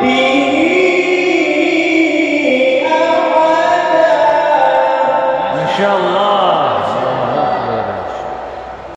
be